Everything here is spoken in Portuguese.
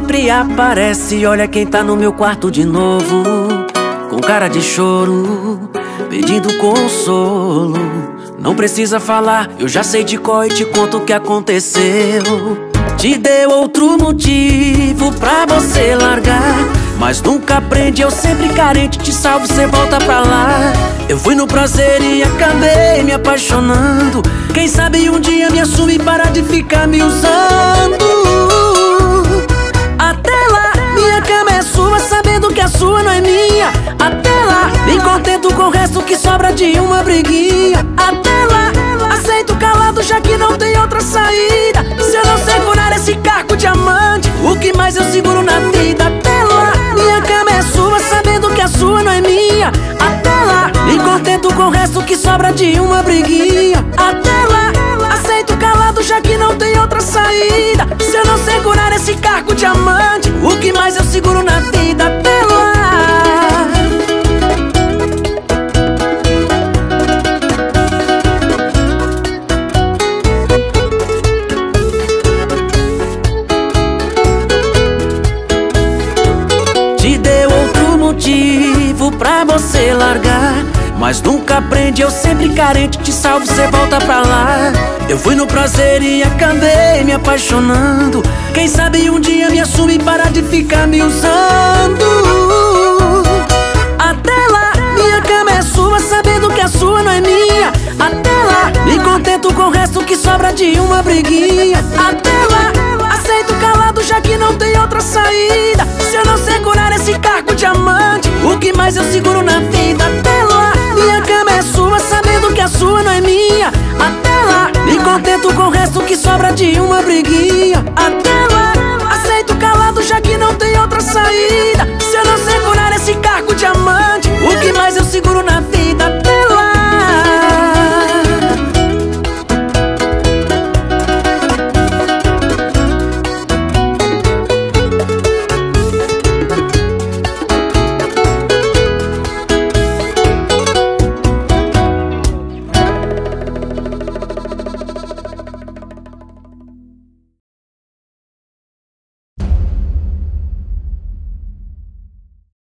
que aparece, olha quem tá no meu quarto de novo. Com cara de choro, pedindo consolo. Não precisa falar, eu já sei de qual e te conto o que aconteceu. Te deu outro motivo pra você largar. Mas nunca aprende, eu sempre carente, te salvo, cê volta pra lá. Eu fui no prazer e acabei me apaixonando. Quem sabe um dia me assume e parar de ficar me usando. Até lá, minha cama é sua, sabendo que a sua não é minha. Até lá, me contento com o resto que sobra de uma briguinha. Até lá, aceito calado já que não tem outra saída. Se eu não segurar esse cargo diamante, o que mais eu seguro na vida? Até lá, minha cama é sua, sabendo que a sua não é minha. Até lá, me contento com o resto que sobra de uma briguinha. Até lá, aceito calado já que não tem outra saída. Se eu não segurar esse cargo diamante, o que mais eu seguro na vida? Até lá. Te deu outro motivo pra você largar. Mas nunca aprende, eu sempre carente, te salvo, cê volta pra lá. Eu fui no prazer e acabei me apaixonando. Quem sabe um dia me assume parar de ficar me usando. Até lá, minha cama é sua, sabendo que a sua não é minha. Até lá, me contento com o resto que sobra de uma briguinha. Até lá, aceito calado já que não tem outra saída. Se eu não segurar esse cargo diamante, o que mais eu seguro na vida? Até que sobra de uma briguinha. Até lá, aceito calado já que não tem outra saída.